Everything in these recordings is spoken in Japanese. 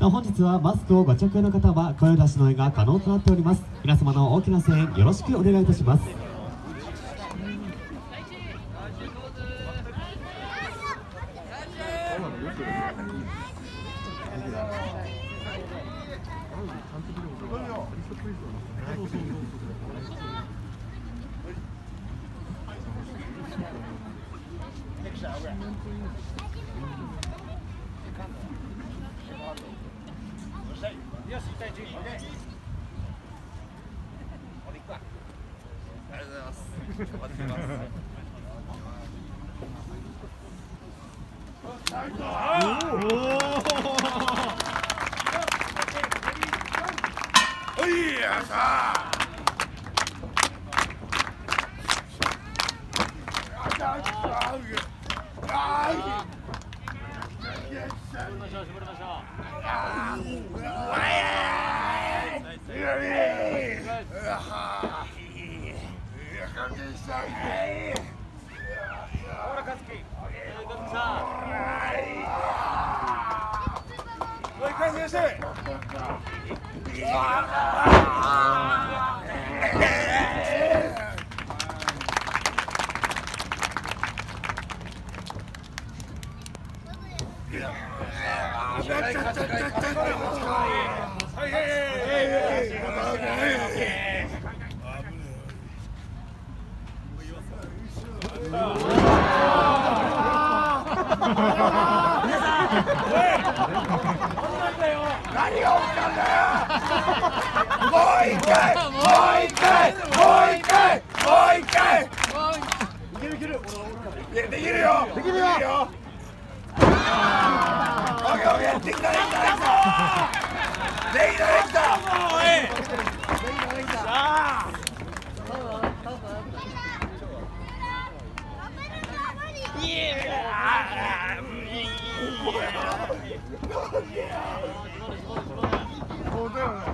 本日はマスクをご着用の方は声出しの絵が可能となっております。皆様の大きな声援よろしくお願いいたします。啊啊。何が起きたんだよもう一回もう一回もう一回もう一回い。けるいけるい。やできるよできるよできるよオッケーオッケーできたできたできたできたできたもうええできたできたさあいや Oh,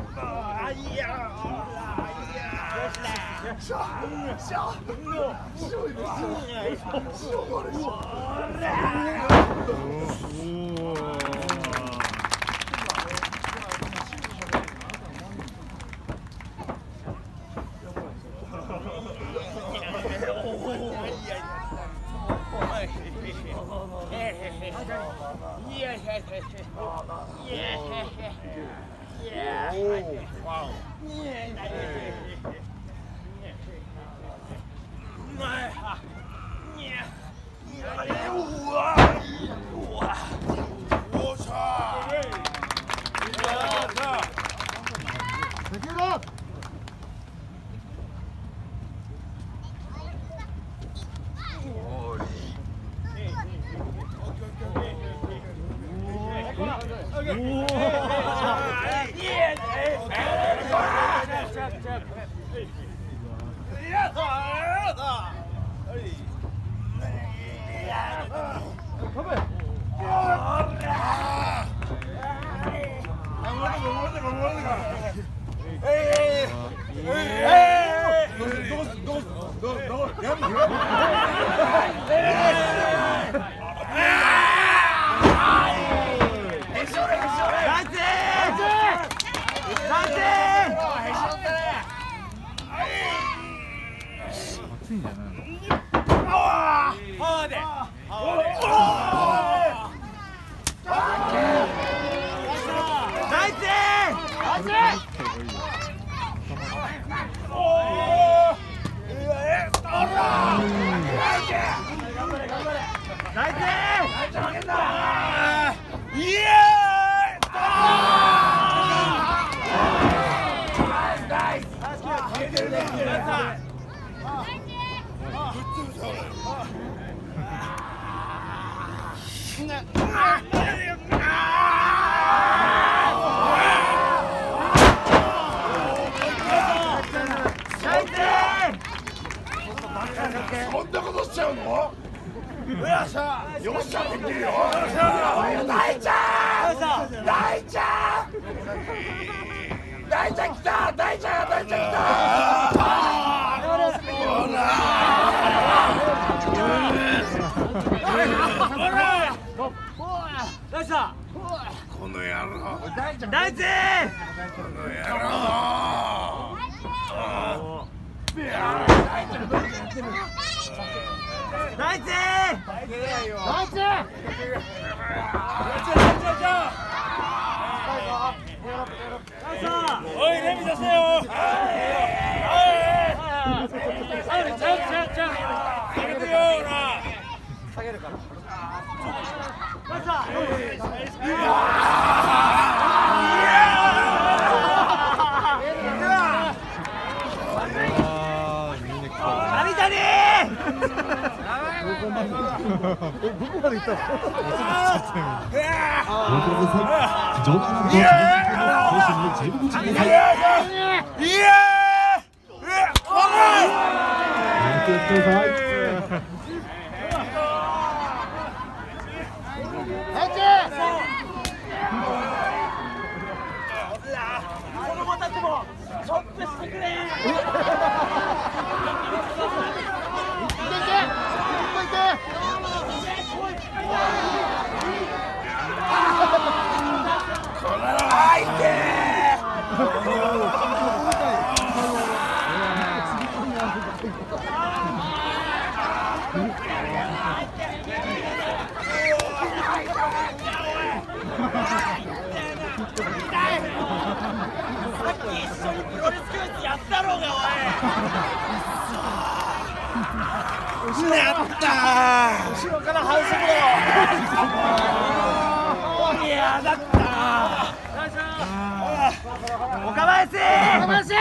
暑いんじゃないっしゃ。よっしゃ。できるよ大ちゃ。ん大ちゃ。ん大ちゃ。ん来た大ちゃ。ん大ちゃ。ん来たほらほらどうしたこの野郎大地この野郎大地おいレミ出せよはいちゃうちゃうちゃう下げてよ下げるからどうした何谷ご覧ください。場外のと選手に十分ご注意ください。いやーお気をつけください。子供たちもショップしてくれ一緒にプロレス教室やったろうがおいやった後ろから反則だよいやだった岡林岡林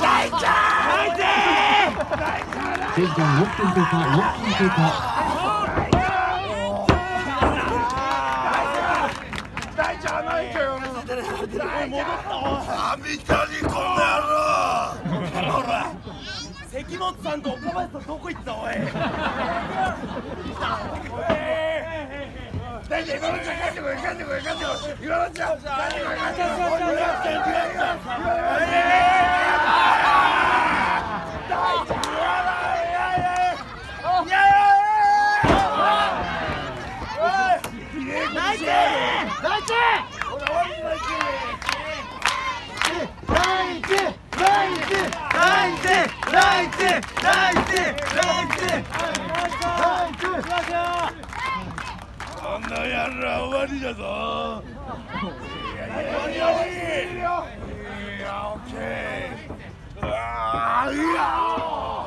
大ちゃん制時間6分経過、6分経過。大ちゃんないかよあみたにこんな野郎ほら関本さんと岡林さんどこ行ったおい大ちゃん今のうちは帰ってこい帰ってこい帰ってこい今のうちは帰ってこい帰ってこい大ちゃん大地 Yeah, okay. Ah, yeah.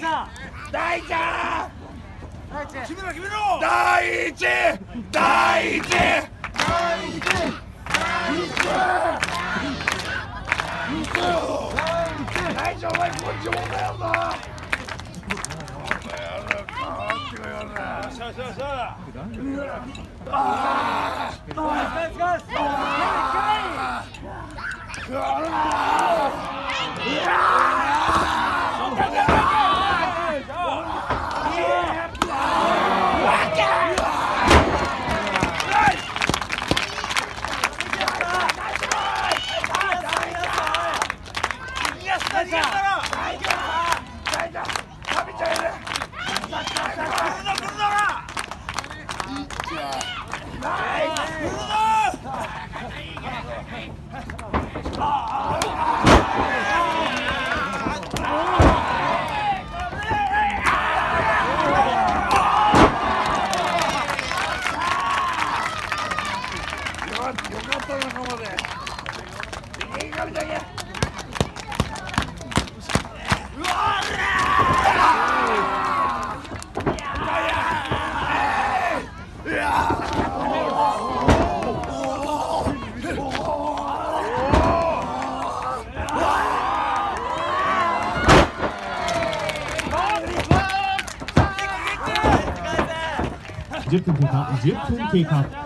や大ちゃん決めろ決めろ第一第一大ちゃんお前こっちもだよなあ Come on. 10分経過。10分経過。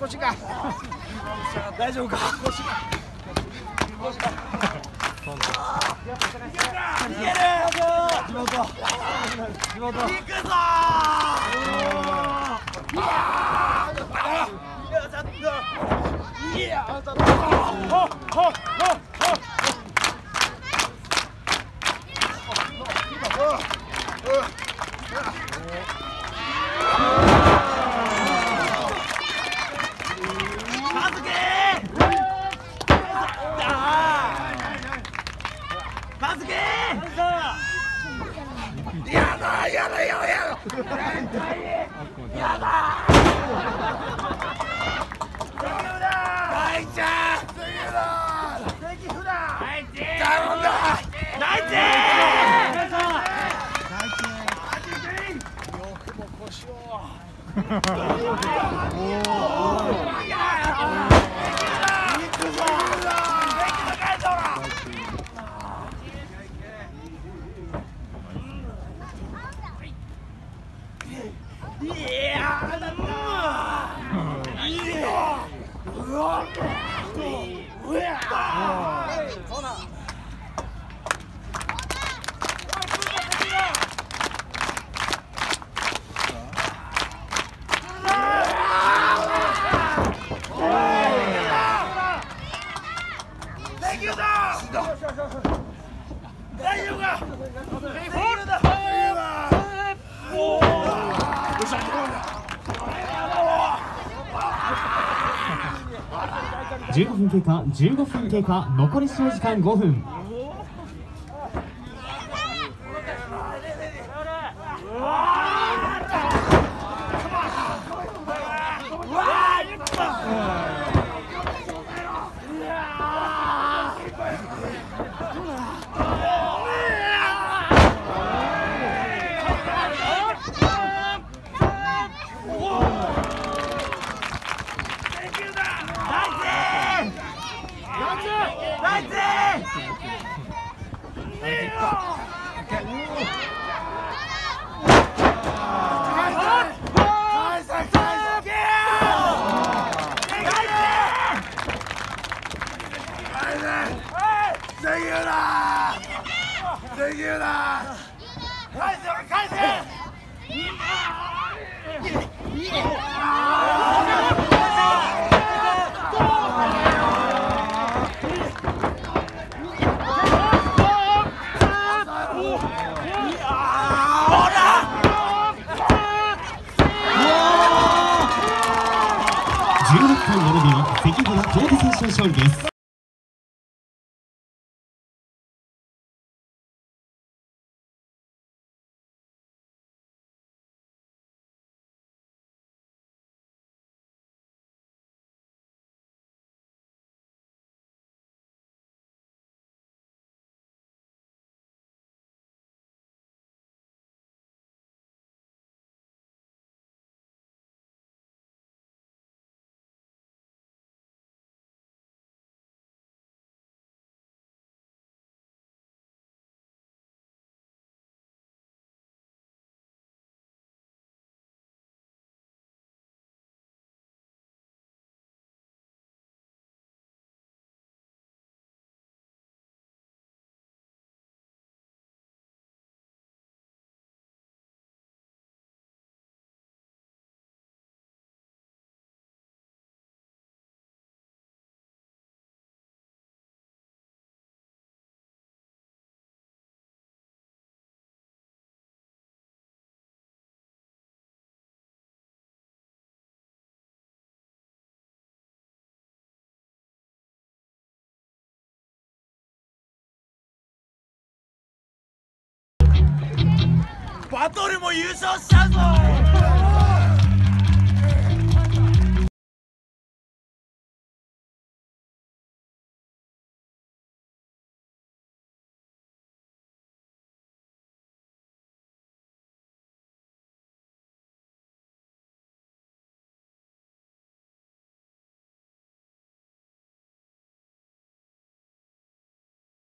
腰が。大丈夫か腰が。腰がいける地元地元行くぞ。いやーいやちょっとほっほっほっやだやだやだやだやだ大ちゃん頼んだ大ち15経過15分経過残り試合時間5分。ですバトルも優勝したぞ。